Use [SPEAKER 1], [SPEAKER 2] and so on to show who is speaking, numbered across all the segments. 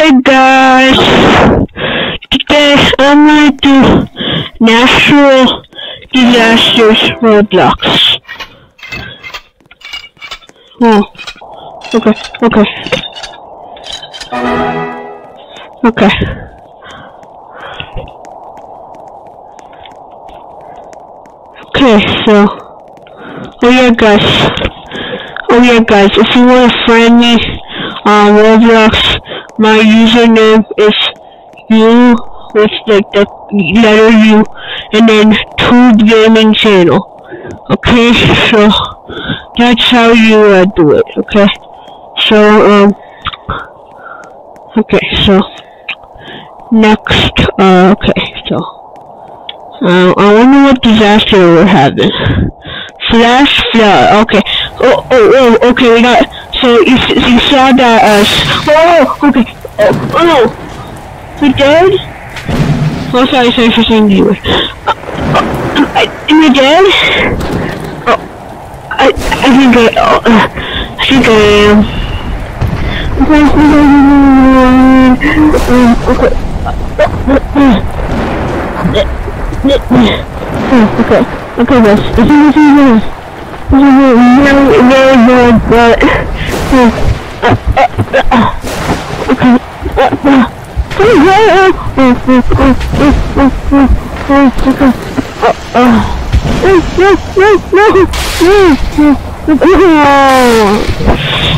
[SPEAKER 1] Hey guys, today I'm going to do natural disasters Roblox. Oh, okay, okay. Okay. Okay, so, oh yeah guys, oh yeah guys, if you want to friend me on Roblox, my username is U with like the letter U and then Tube Gaming Channel. Okay, so that's how you uh, do it. Okay, so um, okay, so next, uh, okay, so uh, I wonder what disaster we're having. Flash flood. Okay. Oh, oh, oh. Okay, we got. So you, you saw that us. Oh, okay. Oh, oh. We dead? Oh, sorry, sorry for saying you. Uh, uh, am I dead? Oh, I, I think I. Oh, uh, I think I am. Okay. Okay. Guys, this is this is this is very very very but okay.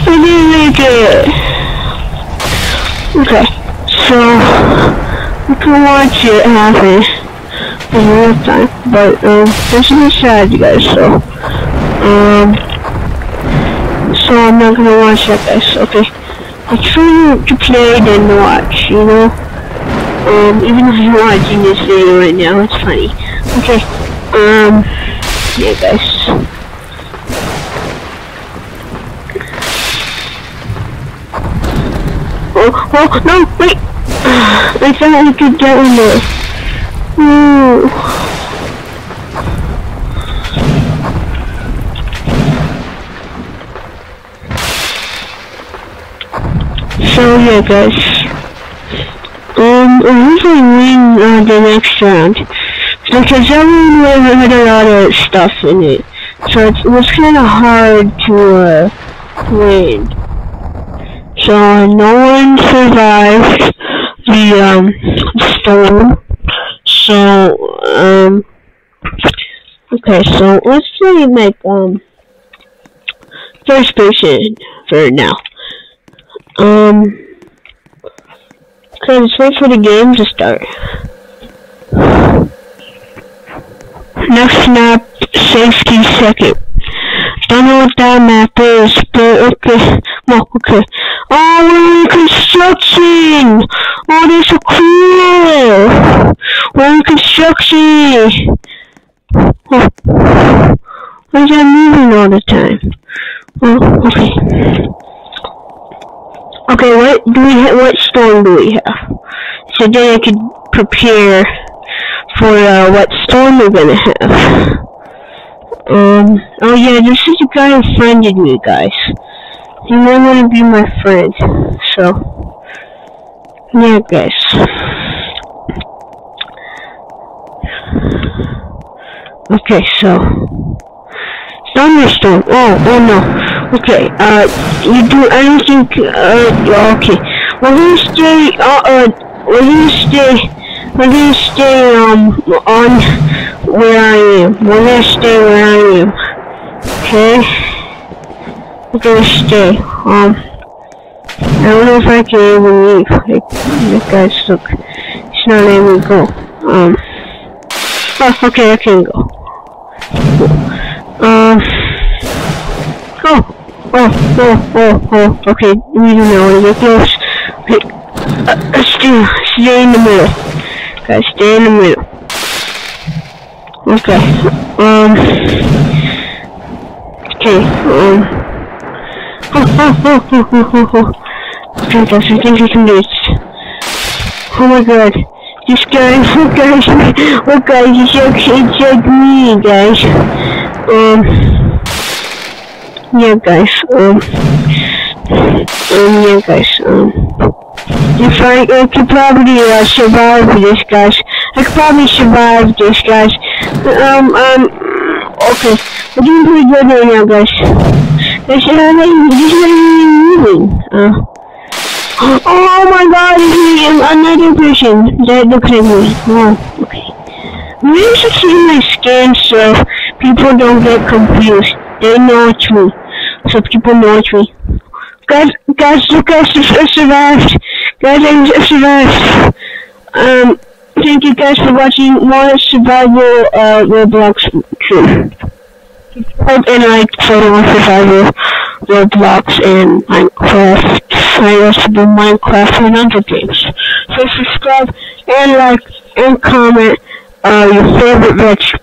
[SPEAKER 1] I didn't make it. Okay, so we can watch it happen in real time. But um, this is sad, you guys. So um, so I'm not gonna watch that, guys. Okay, I try to play then watch. You know, um, even if you're watching this video right now, it's funny. Okay, um, yeah, guys. Oh, oh, no, wait! I thought I could get in there. Ooh. So yeah guys, um, I'm usually win uh, the next round because everyone really had a lot of stuff in it, so it was kind of hard to uh, win. So no one survived the um storm. So, um, okay, so let's say like, um, first person for now. Um, okay, let's wait for the game to start. Next map, safety second. Don't know what that map is, but okay. Well, okay. Oh, we're in construction! Oh, that's so cool! We're in construction! Oh. Why is that moving all the time? Oh, okay. What do we have, what storm do we have? So then I could prepare for uh, what storm we're gonna have. Um, oh yeah, this is a guy who friended me, guys. He might want to be my friend, so, yeah, guys. Okay, so, thunderstorm. Oh, oh no. Okay, uh, you do anything, uh, okay. We're gonna stay, uh, uh, we're stay, we're gonna stay, um, on where I am. We're gonna stay where I am. Okay? I'm gonna stay. Um, I don't know if I can even leave. Like, this guy's stuck. He's not letting me go. Um, oh, okay, I can go. Um, oh, oh, oh, oh, oh, okay, we don't know, we're close. Okay, uh, stay, stay in the middle. Guys, stay in the middle. Okay, um, okay, um, Oh, oh, oh, oh, oh, oh, oh. Okay, guys, I think we can do this. Oh my god. This guy, oh guys, oh guys, he's like, it's like me, guys. Um, yeah, guys, um, um, yeah, guys, um, if I, I could probably uh, survive this, guys. I could probably survive this, guys. Um, um, okay. We're doing pretty good right now, guys. This is not even moving. Uh, oh my god, it's another person that looks like me. Oh, okay. Should see my skin so people don't get confused. They know it's me. So people know it's me. Guys, guys, look, I survived. Guys, I survived. Um, thank you guys for watching more survival, uh, Roblox crew. Subscribe and like for more survival Roblox and Minecraft. I also do Minecraft and other games. So subscribe and like and comment uh, your favorite rich